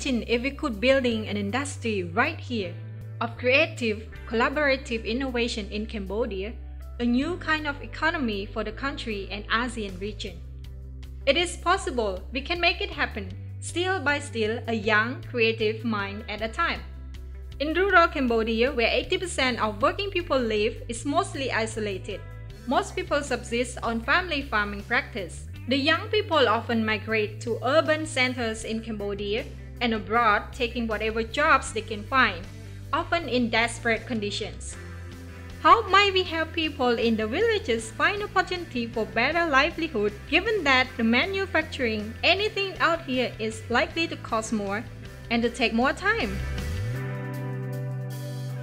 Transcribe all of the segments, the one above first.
Imagine if we could building an industry right here of creative, collaborative innovation in Cambodia, a new kind of economy for the country and ASEAN region. It is possible we can make it happen, still by still, a young, creative mind at a time. In rural Cambodia, where 80% of working people live, is mostly isolated. Most people subsist on family farming practice. The young people often migrate to urban centers in Cambodia and abroad, taking whatever jobs they can find, often in desperate conditions. How might we help people in the villages find opportunity for better livelihood given that the manufacturing anything out here is likely to cost more and to take more time?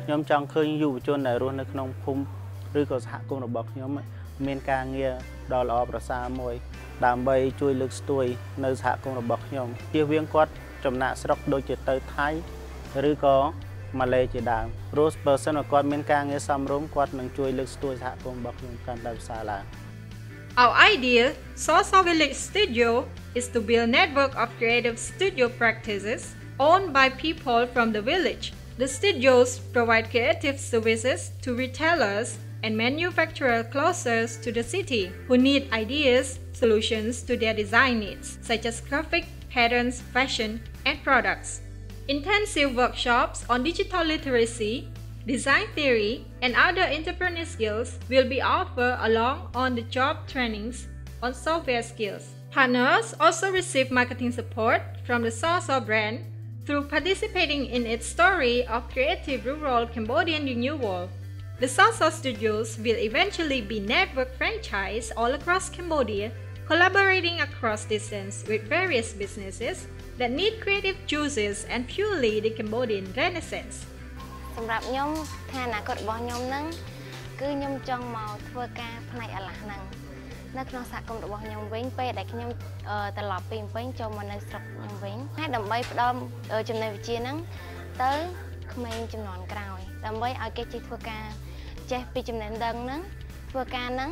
ខ្ញុំចង់ឃើញយុវជនដែលរស់នៅក្នុងភូមិឬក៏សហគមន៍របស់ខ្ញុំមានការងារដ៏ល្អប្រសើរមួយ ដើម្បីជួយលើកស្ទួយនៅសហគមន៍របស់ខ្ញុំជៀសវាងគាត់ចំណាក់ស្រុកដូចជាទៅថៃឬក៏ម៉ាឡេជាដើមព្រោះបើសិនមកគាត់មានការងារសមរម្យគាត់នឹងជួយលើកស្ទួយសហគមន៍របស់ខ្ញុំកាន់តែប្រសើរឡើង Our idea, Sosa Village Studio, is to build a network of creative studio practices owned by people from the village. The studios provide creative services to retailers and manufacturers closer to the city who need ideas, solutions to their design needs, such as graphic, patterns, fashion, and products. Intensive workshops on digital literacy, design theory, and other entrepreneur skills will be offered along on the job trainings on software skills. Partners also receive marketing support from the Sor Sor brand through participating in its story of creative rural Cambodian renewal. The Sor Sor Studios will eventually be network franchised all across Cambodia, collaborating across distance with various businesses that need creative juices and purely the Cambodian renaissance. សម្រាប់ខ្ញុំឋានៈគាត់របស់ខ្ញុំហ្នឹងគឺខ្ញុំចង់មកធ្វើការផ្នែកអាឡាស់ហ្នឹងនៅក្នុងសហគមន៍របស់ខ្ញុំវិញពេលដែលខ្ញុំត្រឡប់ពីវិញចូលមកនៅស្រុកខ្ញុំវិញហើយដើម្បីផ្ដល់ចំណេះវិជ្ជាហ្នឹងទៅ ក្មេងចំនួនក្រោយដើម្បីឲ្យគេចេះធ្វើការចេះពីចំណេះដឹងហ្នឹងធ្វើការហ្នឹង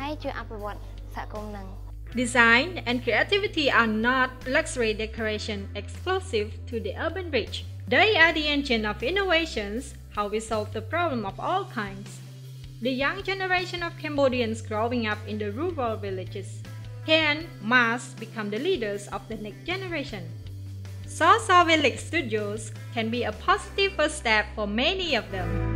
ហើយជួយអភិវឌ្ឍសហគមន៍ហ្នឹង Design and creativity are not luxury decoration exclusive to the urban rich. They are the engine of innovations, how we solve the problem of all kinds. The young generation of Cambodians growing up in the rural villages can, must become the leaders of the next generation. Saw Village Studios can be a positive first step for many of them.